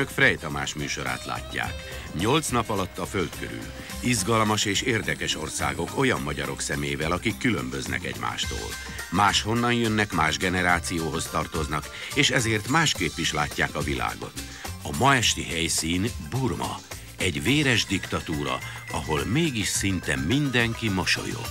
Önök Frey Tamás műsorát látják. Nyolc nap alatt a föld körül. Izgalmas és érdekes országok olyan magyarok szemével, akik különböznek egymástól. Máshonnan jönnek, más generációhoz tartoznak, és ezért másképp is látják a világot. A ma esti helyszín Burma, egy véres diktatúra, ahol mégis szinte mindenki mosolyog.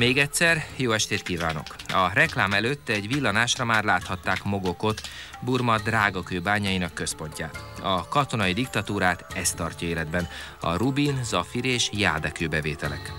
Még egyszer, jó estét kívánok! A reklám előtt egy villanásra már láthatták Mogokot, Burma drágakő bányainak központját. A katonai diktatúrát ez tartja életben, a Rubin, Zafir és Jádekő bevételek.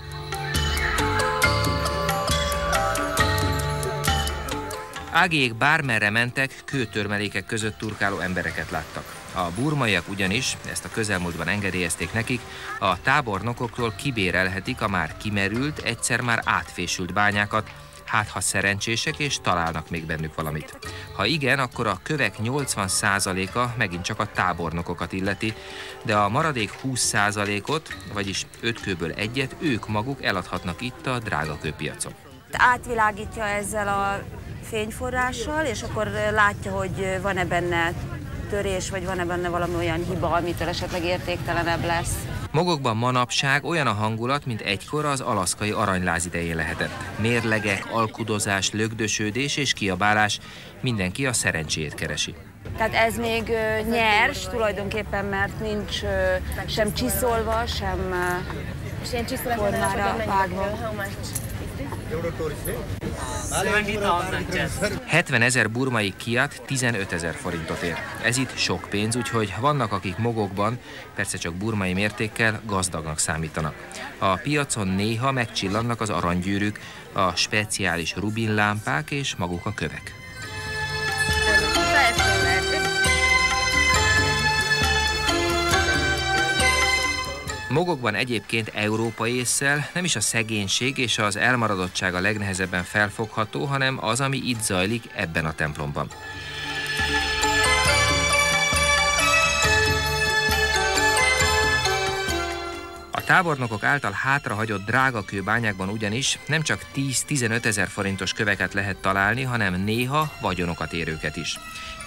Ágék bármerre mentek, kőtörmelékek között turkáló embereket láttak. A burmaiak ugyanis, ezt a közelmúltban engedélyezték nekik, a tábornokoktól kibérelhetik a már kimerült, egyszer már átfésült bányákat, hát ha szerencsések és találnak még bennük valamit. Ha igen, akkor a kövek 80%-a megint csak a tábornokokat illeti, de a maradék 20%-ot, vagyis 5 kőből egyet ők maguk eladhatnak itt a drága kőpiacon. Átvilágítja ezzel a fényforrással, és akkor látja, hogy van-e benne törés, vagy van-e benne valami olyan hiba, amitől esetleg értéktelenebb lesz. Mogokban manapság olyan a hangulat, mint egykor az alaszkai aranyláz idején lehetett. Mérlegek, alkudozás, lögdösödés és kiabálás, mindenki a szerencsét keresi. Tehát ez még ö, nyers tulajdonképpen, mert nincs ö, sem csiszolva, sem ö, formára vágva. 70 ezer burmai kiat 15 ezer forintot ér. Ez itt sok pénz, úgyhogy vannak, akik mogokban, persze csak burmai mértékkel, gazdagnak számítanak. A piacon néha megcsillannak az aranygyűrűk, a speciális rubinlámpák és maguk a kövek. Mogokban egyébként európai észsel nem is a szegénység és az elmaradottság a legnehezebben felfogható, hanem az, ami itt zajlik ebben a templomban. Tábornokok által hátrahagyott drágakőbányákban ugyanis nem csak 10-15 ezer forintos köveket lehet találni, hanem néha vagyonokat érőket is.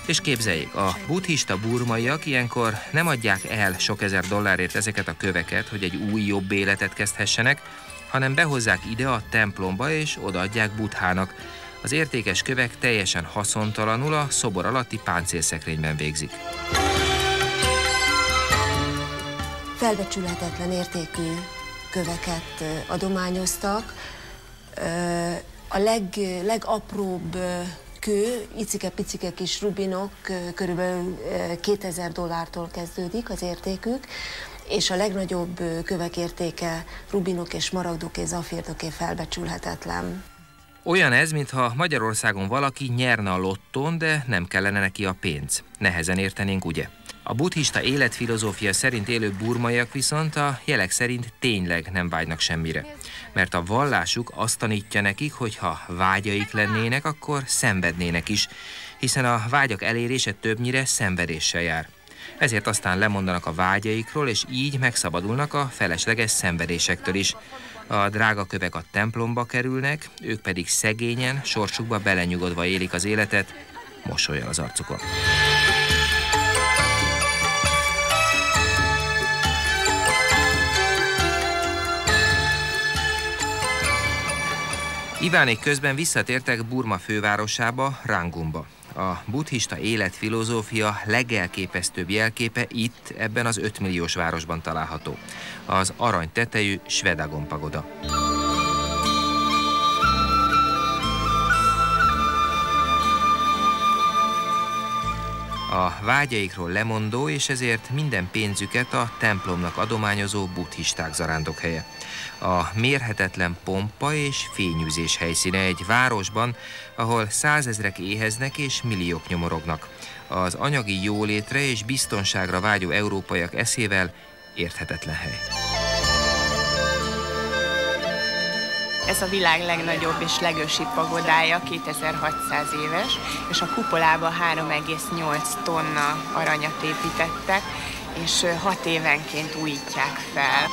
És képzeljék, a buddhista burmaiak ilyenkor nem adják el sok ezer dollárért ezeket a köveket, hogy egy új, jobb életet kezdhessenek, hanem behozzák ide a templomba és odaadják Buthának. Az értékes kövek teljesen haszontalanul a szobor alatti páncélszekrényben végzik. Felbecsülhetetlen értékű köveket adományoztak. A leg, legapróbb kő, icike-picike kis rubinok, körülbelül 2000 dollártól kezdődik az értékük, és a legnagyobb kövek értéke rubinok és maragdok és zafirdoké felbecsülhetetlen. Olyan ez, mintha Magyarországon valaki nyerne a lotton, de nem kellene neki a pénz. Nehezen értenénk, ugye? A buddhista életfilozófia szerint élő burmaiak viszont a jelek szerint tényleg nem vágynak semmire. Mert a vallásuk azt tanítja nekik, hogy ha vágyaik lennének, akkor szenvednének is, hiszen a vágyak elérése többnyire szenvedéssel jár. Ezért aztán lemondanak a vágyaikról, és így megszabadulnak a felesleges szenvedésektől is. A drága kövek a templomba kerülnek, ők pedig szegényen, sorsukba belenyugodva élik az életet, mosolyal az arcukon. Ivánék közben visszatértek Burma fővárosába, Rangumba. A buddhista életfilozófia legelképesztőbb jelképe itt, ebben az 5 milliós városban található. Az arany tetejű Svedagon pagoda. A vágyaikról lemondó, és ezért minden pénzüket a templomnak adományozó buddhisták zarándok helye a mérhetetlen pompa és fényűzés helyszíne egy városban, ahol százezrek éheznek és milliók nyomorognak. Az anyagi jólétre és biztonságra vágyó európaiak eszével érthetetlen hely. Ez a világ legnagyobb és legősibb pagodája, 2600 éves, és a kupolába 3,8 tonna aranyat építettek, és 6 évenként újítják fel.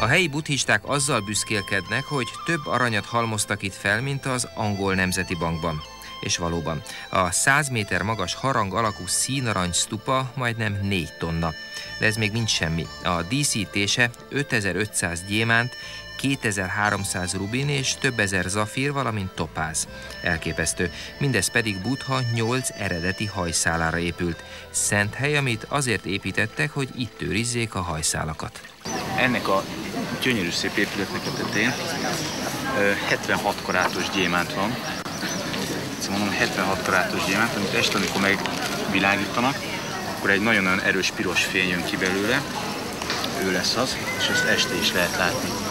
A helyi buddhisták azzal büszkélkednek, hogy több aranyat halmoztak itt fel, mint az angol nemzeti bankban. És valóban, a 100 méter magas harang alakú színarany stupa majdnem 4 tonna. De ez még nincs semmi. A díszítése 5500 gyémánt, 2300 rubin és több ezer zafír, valamint topáz. Elképesztő. Mindez pedig Buddha 8 eredeti hajszálára épült. Szent hely, amit azért építettek, hogy itt őrizzék a hajszálakat. Ennek a gyönyörű szép épületnek a tetején 76 karátos gyémánt van. Szóval mondom 76 karátos gyémánt, amit este, amikor megvilágítanak, akkor egy nagyon-nagyon erős piros fény jön ki belőle, ő lesz az, és ezt este is lehet látni.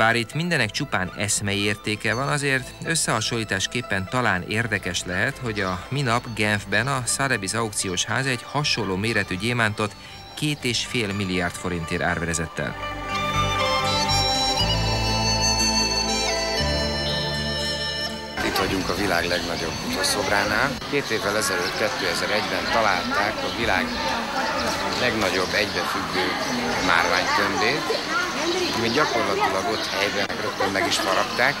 Bár itt mindenek csupán eszmei értéke van, azért összehasonlításképpen talán érdekes lehet, hogy a minap Genfben a Sotheby's aukciós ház egy hasonló méretű gyémántot két és fél milliárd forintért árverezett el. Itt vagyunk a világ legnagyobb szobránál. Két évvel ezelőtt, 2001-ben találták a világ legnagyobb egybefüggő márványtömbét, ami gyakorlatilag ott helyben rögtön meg is faragták,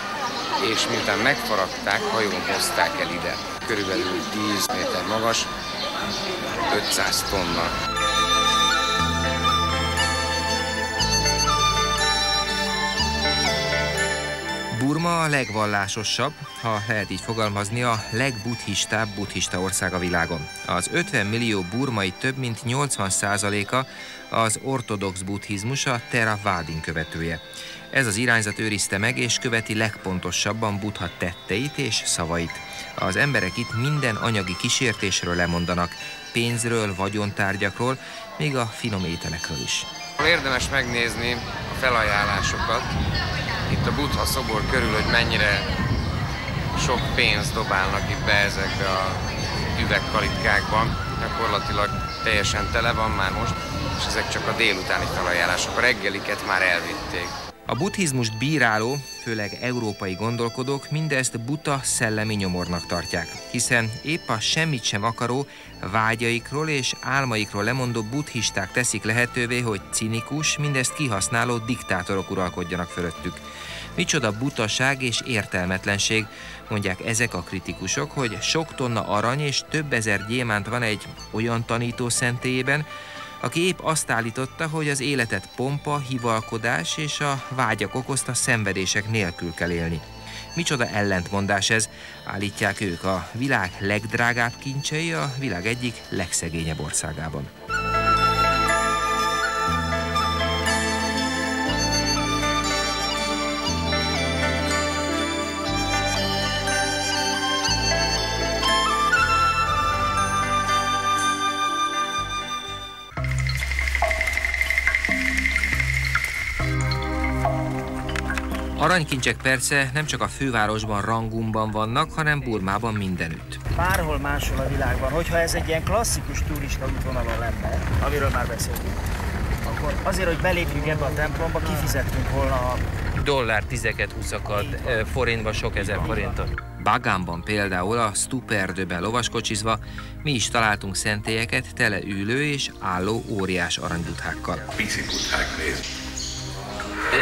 és miután megfaragták, hajón hozták el ide. Körülbelül 10 méter magas, 500 tonna. Burma a legvallásosabb, ha lehet így fogalmazni, a legbuddhistább buddhista ország a világon. Az 50 millió burmai több mint 80%-a az ortodox buddhizmus a Theravadin követője. Ez az irányzat őrizte meg és követi legpontosabban Buddha tetteit és szavait. Az emberek itt minden anyagi kísértésről lemondanak, pénzről, vagyontárgyakról, még a finom ételekről is. Érdemes megnézni a felajánlásokat, itt a Buddha szobor körül, hogy mennyire sok pénzt dobálnak itt be ezekbe a üvegkalitkákban. Gyakorlatilag teljesen tele van már most, és ezek csak a délutáni felajánlások. A reggeliket már elvitték. A buddhizmust bíráló, főleg európai gondolkodók mindezt buta szellemi nyomornak tartják, hiszen épp a semmit sem akaró, vágyaikról és álmaikról lemondó buddhisták teszik lehetővé, hogy cinikus, mindezt kihasználó diktátorok uralkodjanak fölöttük. Micsoda butaság és értelmetlenség, mondják ezek a kritikusok, hogy sok tonna arany és több ezer gyémánt van egy olyan tanító szentélyében, aki épp azt állította, hogy az életet pompa, hivalkodás és a vágyak okozta szenvedések nélkül kell élni. Micsoda ellentmondás ez, állítják ők a világ legdrágább kincsei a világ egyik legszegényebb országában. Aranykincsek persze nem csak a fővárosban, Rangumban vannak, hanem Burmában mindenütt. Bárhol máshol a világban, hogyha ez egy ilyen klasszikus turista útvonalon lenne, amiről már beszéltünk, akkor azért, hogy belépjünk ebbe a templomba, kifizettünk volna a dollár tizeket, huszakat, forintba sok ezer forintot. Bagámban például a Stuperdőben lovaskocsizva mi is találtunk szentélyeket tele ülő és álló óriás aranybuthákkal. Pici buthák néz.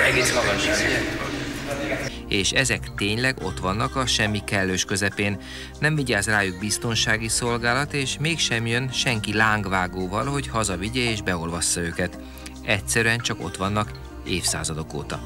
Egész magas és ezek tényleg ott vannak a semmi kellős közepén. Nem vigyáz rájuk biztonsági szolgálat, és mégsem jön senki lángvágóval, hogy hazavigye és beolvassza őket. Egyszerűen csak ott vannak évszázadok óta.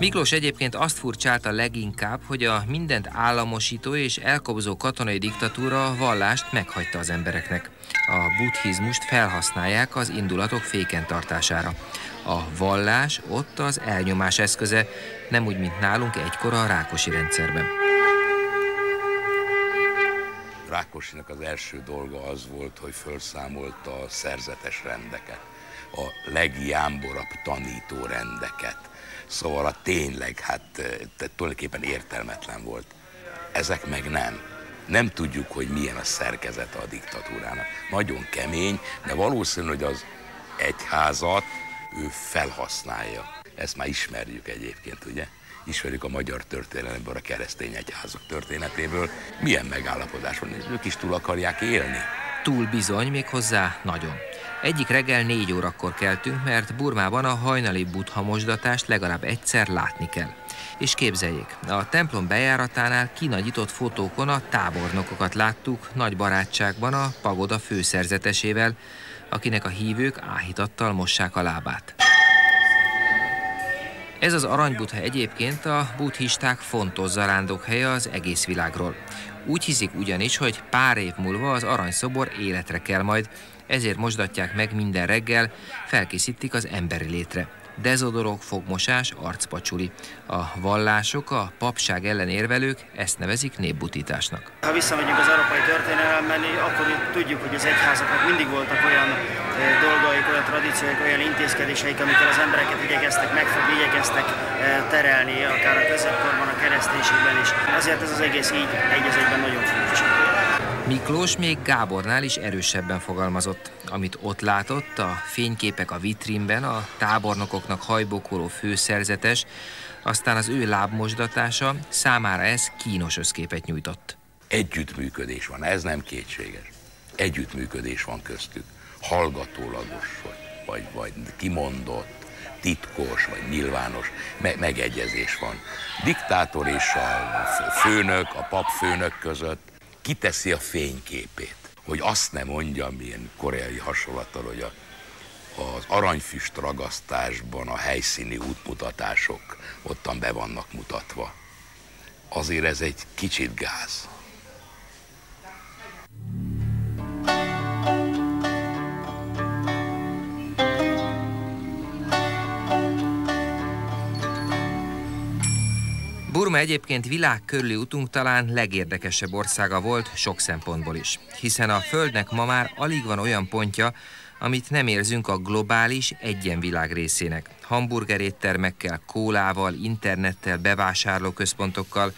Miklós egyébként azt furcsálta leginkább, hogy a mindent államosító és elkobzó katonai diktatúra vallást meghagyta az embereknek. A buddhizmust felhasználják az indulatok féken tartására. A vallás ott az elnyomás eszköze, nem úgy, mint nálunk egykor a Rákosi rendszerben. Rákosinak az első dolga az volt, hogy felszámolta a szerzetes rendeket a legjámborabb tanító rendeket. Szóval a tényleg, hát tulajdonképpen értelmetlen volt. Ezek meg nem. Nem tudjuk, hogy milyen a szerkezete a diktatúrának. Nagyon kemény, de valószínű, hogy az egyházat ő felhasználja. Ezt már ismerjük egyébként, ugye? Ismerjük a magyar történelemből, a keresztény egyházak történetéből. Milyen megállapodás van, ők is túl akarják élni. Túl bizony, még hozzá nagyon. Egyik reggel négy órakor keltünk, mert Burmában a hajnali buddha mosdatást legalább egyszer látni kell. És képzeljék, a templom bejáratánál kinagyított fotókon a tábornokokat láttuk nagy barátságban a pagoda főszerzetesével, akinek a hívők áhítattal mossák a lábát. Ez az aranybutha egyébként a buddhisták fontos helye az egész világról. Úgy hiszik ugyanis, hogy pár év múlva az aranyszobor életre kell majd, ezért mosdatják meg minden reggel, felkészítik az emberi létre dezodorok, fogmosás, arcpacsuli. A vallások, a papság ellen érvelők ezt nevezik népbutításnak. Ha visszamegyünk az európai történelemben, akkor tudjuk, hogy az egyházaknak mindig voltak olyan dolgaik, olyan tradícióik, olyan intézkedéseik, amikkel az embereket igyekeztek megfogni, igyekeztek terelni, akár a középkorban, a kereszténységben is. Ezért ez az egész így egy nagyon fontos. Miklós még Gábornál is erősebben fogalmazott. Amit ott látott, a fényképek a vitrínben, a tábornokoknak hajbokoló főszerzetes, aztán az ő lábmosdatása, számára ez kínos összképet nyújtott. Együttműködés van, ez nem kétséges. Együttműködés van köztük. Hallgatólagos, vagy, vagy, kimondott, titkos, vagy nyilvános me- megegyezés van. Diktátor és a főnök, a papfőnök között kiteszi a fényképét, hogy azt nem mondja, milyen koreai hasonlattal, hogy a, az aranyfüst ragasztásban a helyszíni útmutatások ottan be vannak mutatva. Azért ez egy kicsit gáz. Burma egyébként világ körüli utunk talán legérdekesebb országa volt sok szempontból is, hiszen a Földnek ma már alig van olyan pontja, amit nem érzünk a globális egyenvilág részének. Hamburgeréttermekkel, kólával, internettel, bevásárlóközpontokkal,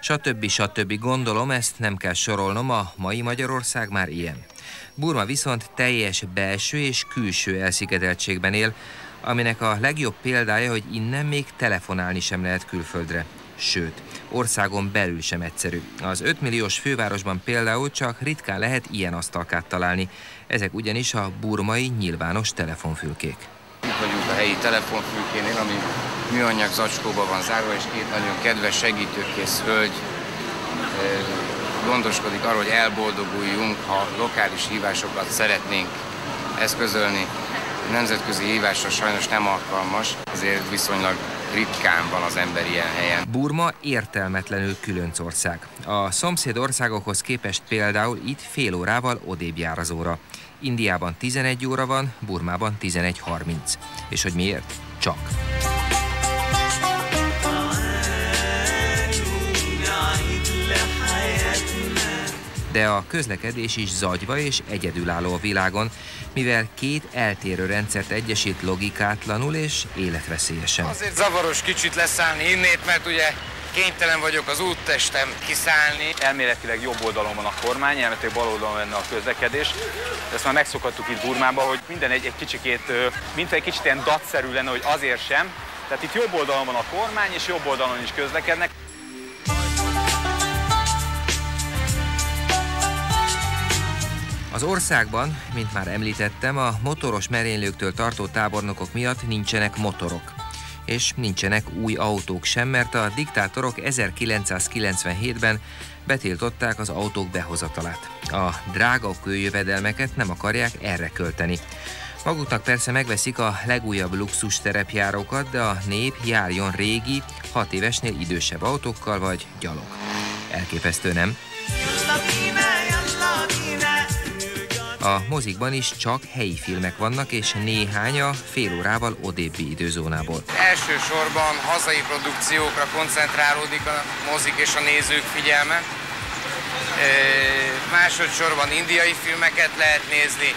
stb. stb. Gondolom, ezt nem kell sorolnom, a mai Magyarország már ilyen. Burma viszont teljes belső és külső elszigeteltségben él, aminek a legjobb példája, hogy innen még telefonálni sem lehet külföldre sőt, országon belül sem egyszerű. Az 5 milliós fővárosban például csak ritkán lehet ilyen asztalkát találni, ezek ugyanis a burmai nyilvános telefonfülkék. Itt vagyunk a helyi telefonfülkénél, ami műanyag zacskóba van zárva, és két nagyon kedves segítőkész hölgy gondoskodik arról, hogy elboldoguljunk, ha lokális hívásokat szeretnénk eszközölni. Nemzetközi hívásra sajnos nem alkalmas, azért viszonylag ritkán van az ember ilyen helyen. Burma értelmetlenül különc ország. A szomszéd országokhoz képest például itt fél órával odébb jár az óra. Indiában 11 óra van, Burmában 11.30. És hogy miért? Csak. De a közlekedés is zagyva és egyedülálló a világon, mivel két eltérő rendszert egyesít logikátlanul és életveszélyesen. Azért zavaros kicsit leszállni innét, mert ugye kénytelen vagyok az úttestem kiszállni. Elméletileg jobb oldalon van a kormány, elméletileg bal oldalon lenne a közlekedés. Ezt már megszokhattuk itt Burmában, hogy minden egy, egy kicsikét, mint egy kicsit ilyen datszerű lenne, hogy azért sem. Tehát itt jobb oldalon van a kormány, és jobb oldalon is közlekednek. Az országban, mint már említettem, a motoros merénylőktől tartó tábornokok miatt nincsenek motorok. És nincsenek új autók sem, mert a diktátorok 1997-ben betiltották az autók behozatalát. A drága kőjövedelmeket nem akarják erre költeni. Maguknak persze megveszik a legújabb luxus terepjárókat, de a nép járjon régi, hat évesnél idősebb autókkal vagy gyalog. Elképesztő, nem? A mozikban is csak helyi filmek vannak, és néhány a fél órával odébbi időzónából. Elsősorban hazai produkciókra koncentrálódik a mozik és a nézők figyelme. Másodszorban indiai filmeket lehet nézni,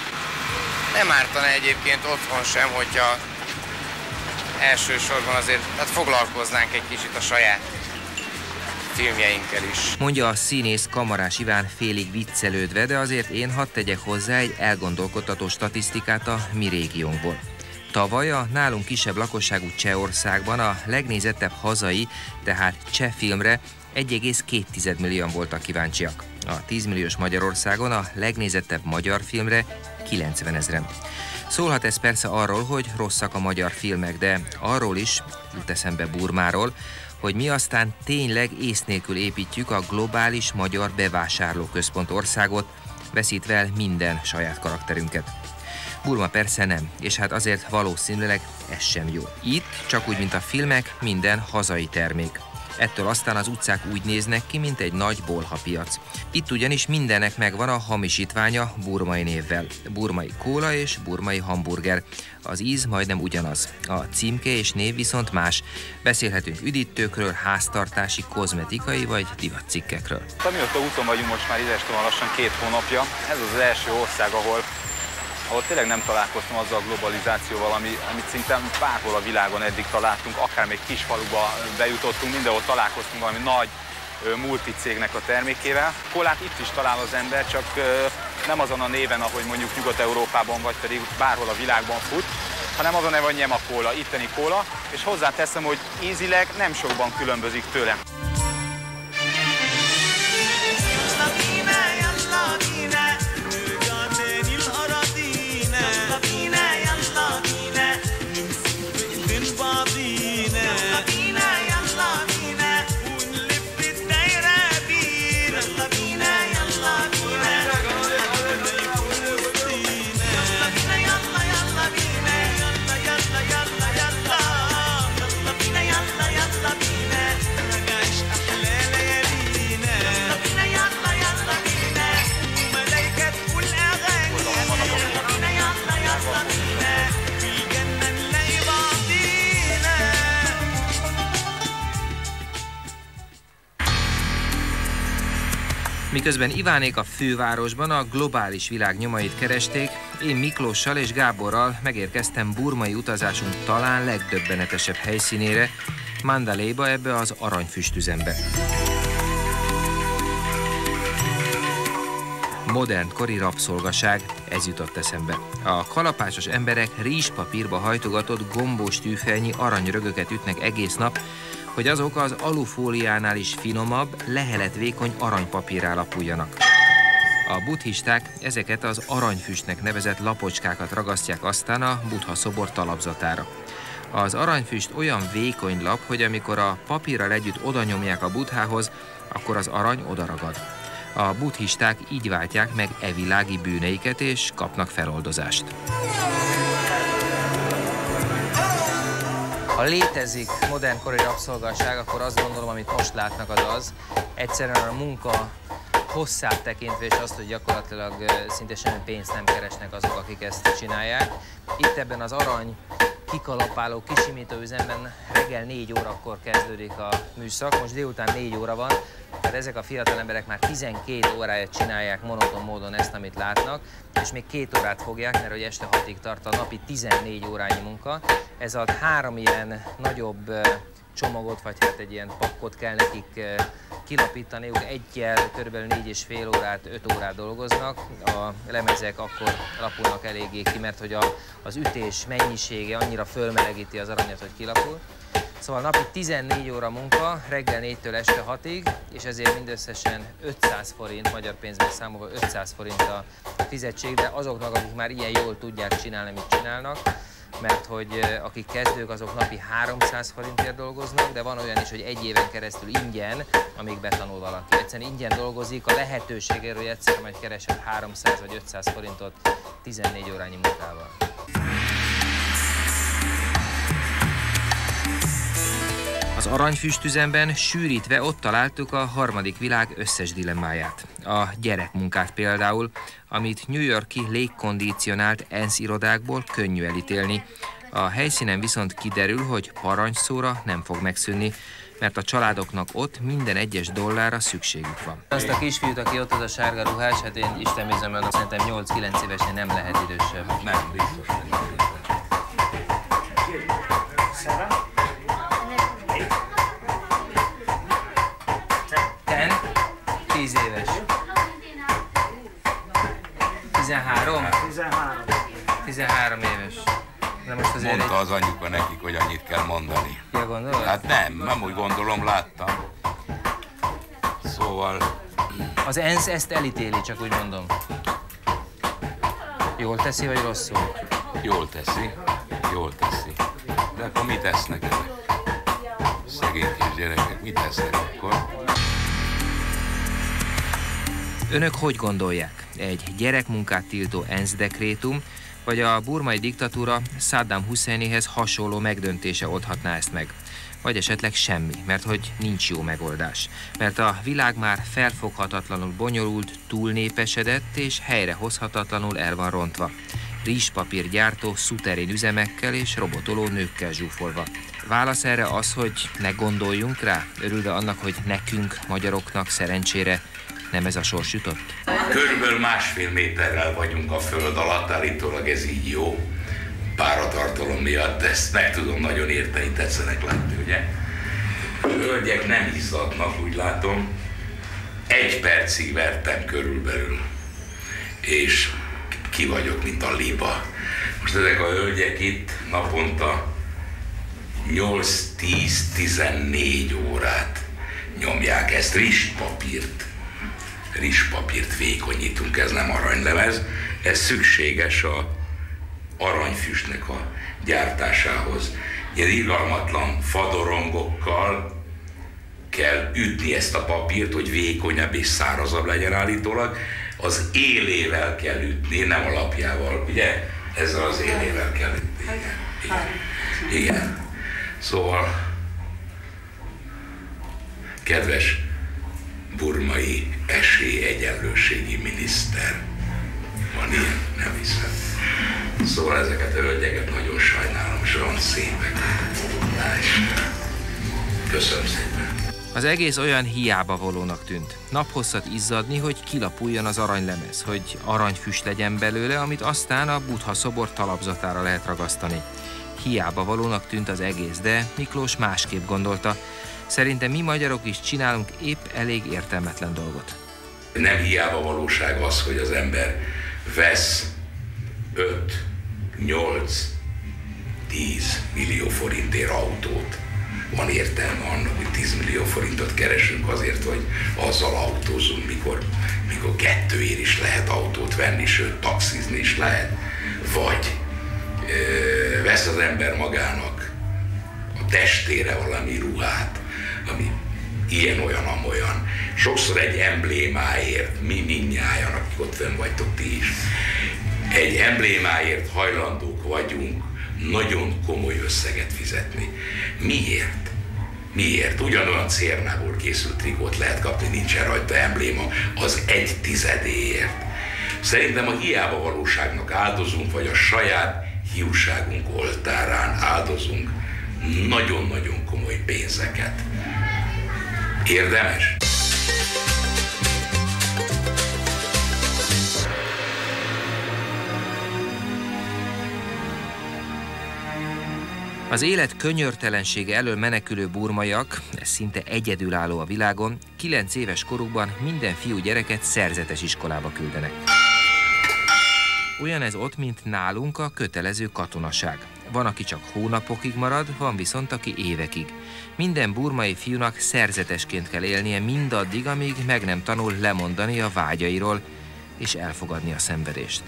Nem ártana egyébként otthon sem, hogyha elsősorban azért hát foglalkoznánk egy kicsit a saját filmjeinkkel is. Mondja a színész Kamarás Iván félig viccelődve, de azért én hadd tegyek hozzá egy elgondolkodtató statisztikát a mi régiónkból. Tavaly a nálunk kisebb lakosságú Csehországban a legnézettebb hazai, tehát cseh filmre 1,2 millióan voltak kíváncsiak. A 10 milliós Magyarországon a legnézettebb magyar filmre 90 ezeren. Szólhat ez persze arról, hogy rosszak a magyar filmek, de arról is, jut eszembe Burmáról, hogy mi aztán tényleg ész nélkül építjük a globális magyar bevásárlóközpont országot, veszítve el minden saját karakterünket. Burma persze nem, és hát azért valószínűleg ez sem jó. Itt, csak úgy, mint a filmek, minden hazai termék. Ettől aztán az utcák úgy néznek ki, mint egy nagy bolhapiac. Itt ugyanis mindennek megvan a hamisítványa burmai névvel. Burmai kóla és burmai hamburger. Az íz majdnem ugyanaz. A címke és név viszont más. Beszélhetünk üdítőkről, háztartási, kozmetikai vagy divatcikkekről. Amióta úton vagyunk most már ide lassan két hónapja, ez az első ország, ahol ahol tényleg nem találkoztam azzal a globalizációval, ami, amit szinte bárhol a világon eddig találtunk, akár még kis faluba bejutottunk, mindenhol találkoztunk valami nagy multicégnek a termékével. Kolát itt is talál az ember, csak nem azon a néven, ahogy mondjuk Nyugat-Európában vagy pedig bárhol a világban fut, hanem azon a neve, hogy Nyema kóla, itteni kóla, és hozzáteszem, hogy ízileg nem sokban különbözik tőlem. Miközben Ivánék a fővárosban a globális világ nyomait keresték, én Miklóssal és Gáborral megérkeztem burmai utazásunk talán legdöbbenetesebb helyszínére, Mandaléba ebbe az aranyfüstüzembe. Modern kori rabszolgaság, ez jutott eszembe. A kalapásos emberek rizspapírba hajtogatott gombós tűfelnyi aranyrögöket ütnek egész nap, hogy azok az alufóliánál is finomabb, lehelet vékony aranypapírrá lapuljanak. A buddhisták ezeket az aranyfüstnek nevezett lapocskákat ragasztják aztán a buddha szobor talapzatára. Az aranyfüst olyan vékony lap, hogy amikor a papírral együtt oda nyomják a buddhához, akkor az arany odaragad. A buddhisták így váltják meg evilági bűneiket és kapnak feloldozást. Ha létezik modern kori rabszolgaság, akkor azt gondolom, amit most látnak az az, egyszerűen a munka hosszát tekintve, és azt, hogy gyakorlatilag szinte semmi pénzt nem keresnek azok, akik ezt csinálják. Itt ebben az arany kikalapáló kisimító üzemben reggel 4 órakor kezdődik a műszak, most délután 4 óra van, tehát ezek a fiatal emberek már 12 óráját csinálják monoton módon ezt, amit látnak, és még két órát fogják, mert hogy este 6-ig tart a napi 14 órányi munka. Ez a három ilyen nagyobb csomagot, vagy hát egy ilyen pakkot kell nekik kilapítani, ők egyel körülbelül négy és fél órát, öt órát dolgoznak, a lemezek akkor lapulnak eléggé ki, mert hogy a, az ütés mennyisége annyira fölmelegíti az aranyat, hogy kilapul. Szóval napi 14 óra munka, reggel 4-től este 6-ig, és ezért mindösszesen 500 forint, magyar pénzben számolva 500 forint a fizetség, de azoknak, akik már ilyen jól tudják csinálni, amit csinálnak, mert hogy akik kezdők, azok napi 300 forintért dolgoznak, de van olyan is, hogy egy éven keresztül ingyen, amíg betanul valaki. Egyszerűen ingyen dolgozik, a lehetőségéről, hogy egyszer majd keresett 300 vagy 500 forintot 14 órányi munkával. Az aranyfüstüzemben sűrítve ott találtuk a harmadik világ összes dilemmáját. A gyerekmunkát például, amit New Yorki légkondicionált ENSZ irodákból könnyű elítélni. A helyszínen viszont kiderül, hogy parancsszóra nem fog megszűnni, mert a családoknak ott minden egyes dollárra szükségük van. Azt a kisfiút, aki ott az a sárga ruhás, hát én Isten bizony, szerintem 8-9 évesen nem lehet idősebb. Nem, biztos 13? 13. 13 éves. De most azért Mondta egy... az anyuka nekik, hogy annyit kell mondani. Ja, gondolod? Hát nem, nem úgy gondolom, láttam. Szóval Az ENSZ ezt elítéli, csak úgy mondom. Jól teszi, vagy rosszul? jól teszi, jól teszi. De akkor mit tesznek ezek? Szegény kisgyerekek, mit tesznek akkor? Önök hogy gondolják? Egy gyerekmunkát tiltó ENSZ dekrétum, vagy a burmai diktatúra Saddam Husseinéhez hasonló megdöntése oldhatná ezt meg? Vagy esetleg semmi, mert hogy nincs jó megoldás. Mert a világ már felfoghatatlanul bonyolult, túlnépesedett és helyrehozhatatlanul el van rontva. Rizspapír gyártó szuterén üzemekkel és robotoló nőkkel zsúfolva. Válasz erre az, hogy ne gondoljunk rá, örülve annak, hogy nekünk, magyaroknak szerencsére nem ez a sors jutott? Körülbelül másfél méterrel vagyunk a föld alatt, állítólag ez így jó. Páratartalom miatt, ezt meg tudom nagyon érteni, tetszenek látni, ugye? Hölgyek nem izzadnak, úgy látom. Egy percig vertem körülbelül, és ki vagyok, mint a liba. Most ezek a hölgyek itt naponta 8-10-14 órát nyomják ezt, rizspapírt rizspapírt vékonyítunk, ez nem aranylemez, ez szükséges a aranyfüstnek a gyártásához. Ilyen irgalmatlan fadorongokkal kell ütni ezt a papírt, hogy vékonyabb és szárazabb legyen állítólag. Az élével kell ütni, nem alapjával, ugye? Ezzel az élével kell ütni. Igen. Igen. Igen. Szóval, kedves burmai esélyegyenlőségi miniszter. Van ilyen? Nem hiszem. Szóval ezeket a hölgyeket nagyon sajnálom, és olyan szépek. Köszönöm szépen. Az egész olyan hiába valónak tűnt. Naphosszat izzadni, hogy kilapuljon az aranylemez, hogy aranyfüst legyen belőle, amit aztán a Buddha szobor talapzatára lehet ragasztani. Hiába valónak tűnt az egész, de Miklós másképp gondolta. Szerintem mi magyarok is csinálunk épp elég értelmetlen dolgot. Nem hiába valóság az, hogy az ember vesz 5, 8, 10 millió forintért autót. Van értelme annak, hogy 10 millió forintot keresünk azért, hogy azzal autózunk, mikor, mikor kettőért is lehet autót venni, sőt, taxizni is lehet. Vagy ö, vesz az ember magának a testére valami ruhát, ami ilyen-olyan, amolyan. Sokszor egy emblémáért, mi mindnyájan, akik ott fenn vagytok ti is, egy emblémáért hajlandók vagyunk nagyon komoly összeget fizetni. Miért? Miért? Ugyanolyan cérnából készült trikót lehet kapni, nincsen rajta embléma, az egy tizedéért. Szerintem a hiába valóságnak áldozunk, vagy a saját hiúságunk oltárán áldozunk nagyon-nagyon komoly pénzeket. Érdemes? Az élet könyörtelensége elől menekülő burmaiak, ez szinte egyedülálló a világon, 9 éves korukban minden fiú gyereket szerzetes iskolába küldenek. Olyan ez ott, mint nálunk a kötelező katonaság. Van, aki csak hónapokig marad, van viszont, aki évekig. Minden burmai fiúnak szerzetesként kell élnie mindaddig, amíg meg nem tanul lemondani a vágyairól és elfogadni a szenvedést.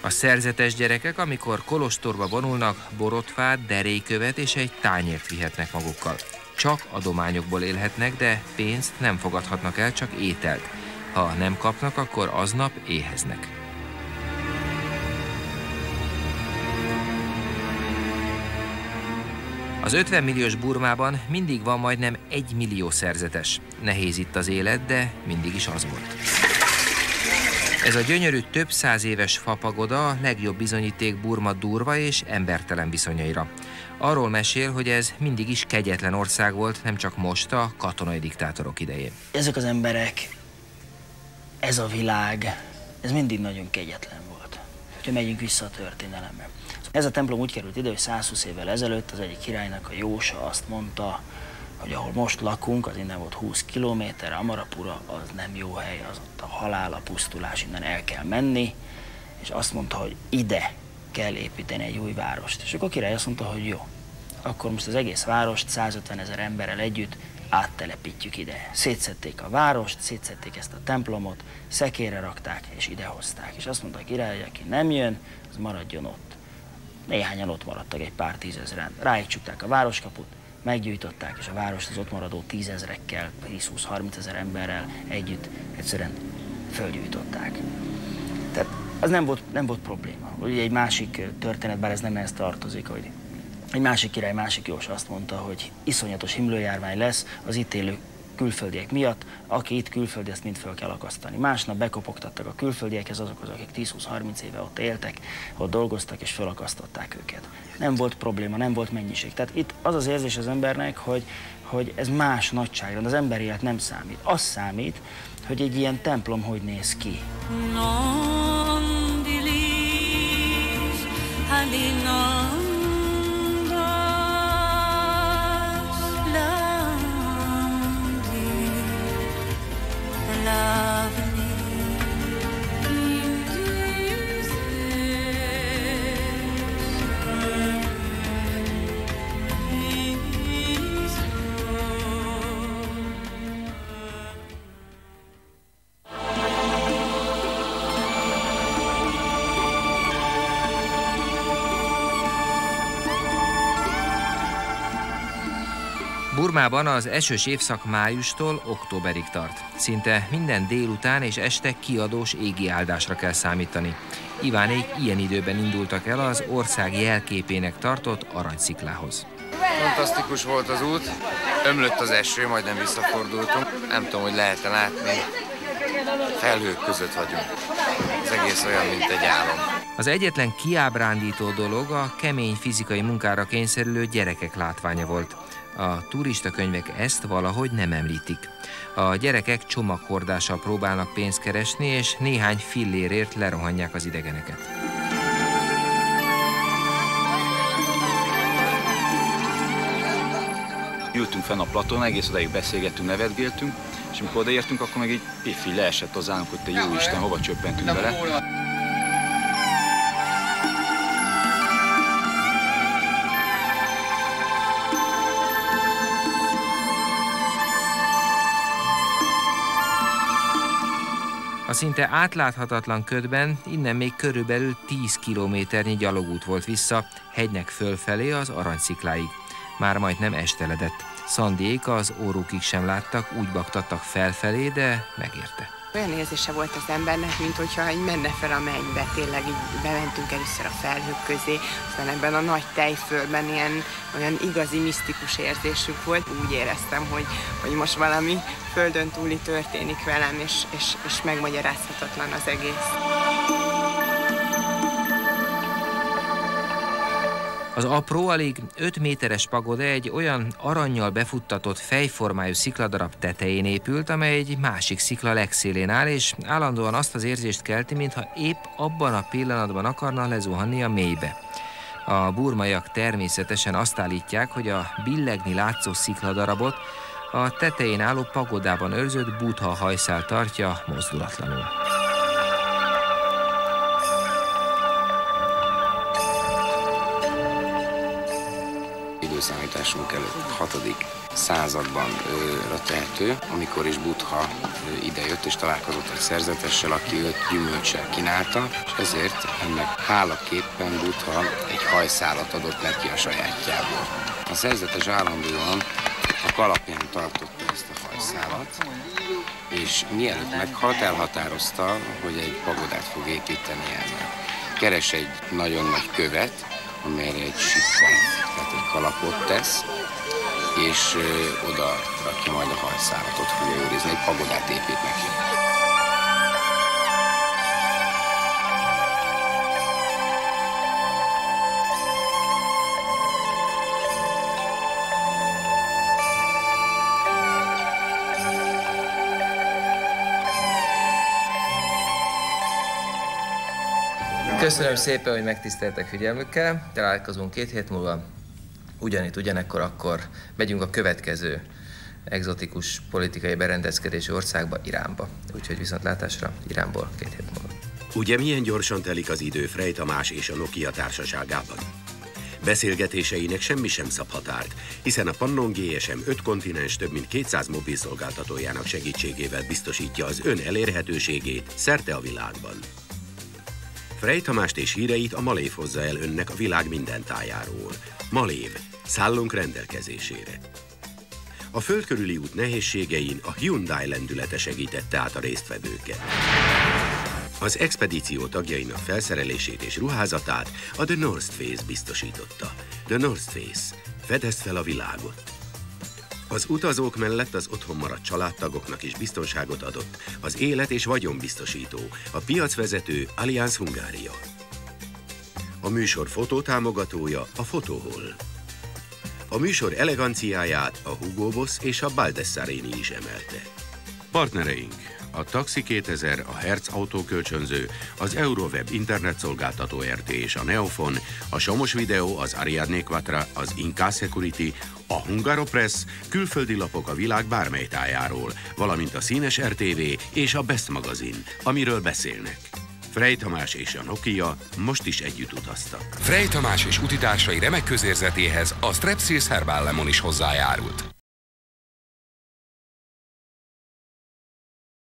A szerzetes gyerekek, amikor kolostorba vonulnak, borotfát, derékövet és egy tányért vihetnek magukkal. Csak adományokból élhetnek, de pénzt nem fogadhatnak el, csak ételt. Ha nem kapnak, akkor aznap éheznek. Az 50 milliós Burmában mindig van majdnem 1 millió szerzetes. Nehéz itt az élet, de mindig is az volt. Ez a gyönyörű több száz éves fapagoda a legjobb bizonyíték Burma durva és embertelen viszonyaira. Arról mesél, hogy ez mindig is kegyetlen ország volt, nem csak most a katonai diktátorok idején. Ezek az emberek, ez a világ, ez mindig nagyon kegyetlen volt. Hogyha megyünk vissza a történelembe. Ez a templom úgy került ide, hogy 120 évvel ezelőtt az egyik királynak a Jósa azt mondta, hogy ahol most lakunk, az innen volt 20 kilométer, Amarapura az nem jó hely, az ott a halál, a pusztulás, innen el kell menni, és azt mondta, hogy ide kell építeni egy új várost. És akkor a király azt mondta, hogy jó, akkor most az egész várost 150 ezer emberrel együtt áttelepítjük ide. Szétszették a várost, szétszették ezt a templomot, szekére rakták, és idehozták. És azt mondta a király, hogy aki nem jön, az maradjon ott. Néhányan ott maradtak, egy pár tízezeren. Ráig csukták a városkaput, meggyújtották, és a várost az ott maradó tízezrekkel, 10-20-30 ezer emberrel együtt egyszerűen földgyújtották. Tehát az nem volt, nem volt probléma. Ugye egy másik történet, bár ez nem ehhez tartozik, hogy egy másik király, másik Jós azt mondta, hogy iszonyatos himlőjárvány lesz az itt élő külföldiek miatt, aki itt külföldi, ezt mind fel kell akasztani. Másnap bekopogtattak a külföldiekhez azokhoz, akik 10-20-30 éve ott éltek, ott dolgoztak és felakasztották őket. Nem volt probléma, nem volt mennyiség. Tehát itt az az érzés az embernek, hogy, hogy ez más nagyságrend, az emberi élet nem számít. Az számít, hogy egy ilyen templom hogy néz ki. Non Burmában az esős évszak májustól októberig tart. Szinte minden délután és este kiadós égi áldásra kell számítani. Ivánék ilyen időben indultak el az ország jelképének tartott aranysziklához. Fantasztikus volt az út, ömlött az eső, majdnem visszafordultunk. Nem tudom, hogy lehet-e látni, felhők között vagyunk. Az egész olyan, mint egy álom. Az egyetlen kiábrándító dolog a kemény fizikai munkára kényszerülő gyerekek látványa volt. A turista könyvek ezt valahogy nem említik. A gyerekek csomaghordással próbálnak pénzt keresni, és néhány fillérért lerohanják az idegeneket. Ültünk fenn a platón, egész odaig beszélgettünk, nevetgéltünk, és amikor odaértünk, akkor meg egy pifi leesett hozzánk, hogy te jó Isten, hova csöppentünk bele. A szinte átláthatatlan ködben innen még körülbelül 10 kilométernyi gyalogút volt vissza, hegynek fölfelé az aranyszikláig. Már majdnem esteledett. Szandék az órukig sem láttak, úgy baktattak felfelé, de megérte. Olyan érzése volt az embernek, mint hogyha egy menne fel a mennybe, tényleg így bementünk először a felhők közé, aztán ebben a nagy tejföldben ilyen olyan igazi, misztikus érzésük volt. Úgy éreztem, hogy, hogy most valami földön túli történik velem, és, és, és megmagyarázhatatlan az egész. Az apró, alig 5 méteres pagoda egy olyan aranyjal befuttatott fejformájú szikladarab tetején épült, amely egy másik szikla legszélén áll, és állandóan azt az érzést kelti, mintha épp abban a pillanatban akarna lezuhanni a mélybe. A burmaiak természetesen azt állítják, hogy a billegni látszó szikladarabot a tetején álló pagodában őrzött butha hajszál tartja mozdulatlanul. 6. században tehető, amikor is Buddha idejött és találkozott egy szerzetessel, aki őt gyümölcsel kínálta, és ezért ennek hálaképpen Buddha egy hajszálat adott neki a sajátjából. A szerzetes állandóan a kalapján tartotta ezt a hajszálat, és mielőtt meghalt, elhatározta, hogy egy pagodát fog építeni ennek. Keres egy nagyon nagy követ, amelyre egy sikkat tehát egy kalapot tesz, és oda rakja majd a hajszárat, ott fogja őrizni, egy pagodát épít neki. Köszönöm szépen, hogy megtiszteltek figyelmükkel. Találkozunk két hét múlva. Ugyanitt, ugyanekkor akkor megyünk a következő egzotikus politikai berendezkedési országba, Iránba. Úgyhogy viszontlátásra Iránból két hét múlva. Ugye milyen gyorsan telik az idő Frey Tamás és a Nokia társaságában? Beszélgetéseinek semmi sem szab határt, hiszen a Pannon GSM 5 kontinens több mint 200 mobil szolgáltatójának segítségével biztosítja az ön elérhetőségét szerte a világban. Frey Tamást és híreit a Malév hozza el önnek a világ minden tájáról. Malév, szállunk rendelkezésére. A földkörüli út nehézségein a Hyundai lendülete segítette át a résztvevőket. Az expedíció tagjainak felszerelését és ruházatát a The North Face biztosította. The North Face. Fedezd fel a világot. Az utazók mellett az otthon maradt családtagoknak is biztonságot adott az élet- és vagyonbiztosító, a piacvezető Allianz Hungária. A műsor fotótámogatója a Fotohol. A műsor eleganciáját a Hugo Boss és a Baldessarini is emelte. Partnereink a Taxi 2000, a Hertz autókölcsönző, az Euroweb internetszolgáltató RT és a Neofon, a Somos Video, az Ariadne Quatra, az Inca Security, a Hungaropress, külföldi lapok a világ bármely tájáról, valamint a Színes RTV és a Best magazin, amiről beszélnek. Frey Tamás és a Nokia most is együtt utaztak. Frey Tamás és utitársai remek közérzetéhez a Strepsils Herbal Lemon is hozzájárult.